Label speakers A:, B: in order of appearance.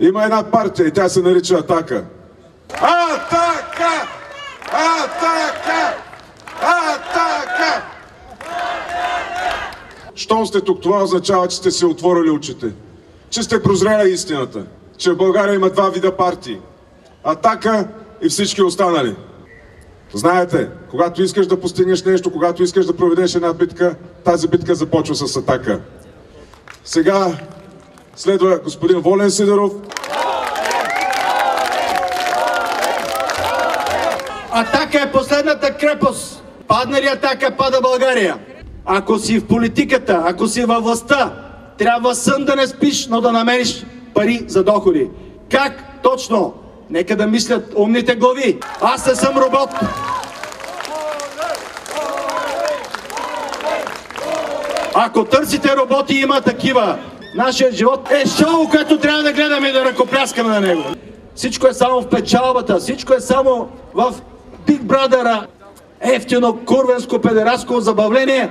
A: Има една партия и тя се нарича Атака. Атака! Атака! Атака! Щом сте тук, това означава, че сте се отворили очите. Че сте прозрели истината. Че в България има два вида партии. Атака и всички останали. Знаете, когато искаш да постигнеш нещо, когато искаш да проведеш една битка, тази битка започва с атака. Сега следва господин Волен Сидоров.
B: Атака е последната крепост. Падна ли атака, пада България. Ако си в политиката, ако си във властта, трябва сън да не спиш, но да намериш пари за доходи. Как точно? Нека да мислят умните глави. Аз не съм робот. Ако търсите роботи, има такива. Нашият живот е шоу, което трябва да гледаме и да ръкопляскаме на него. Всичко е само в печалбата, всичко е само в Big Brother, ефтино курвенско педераско забавление,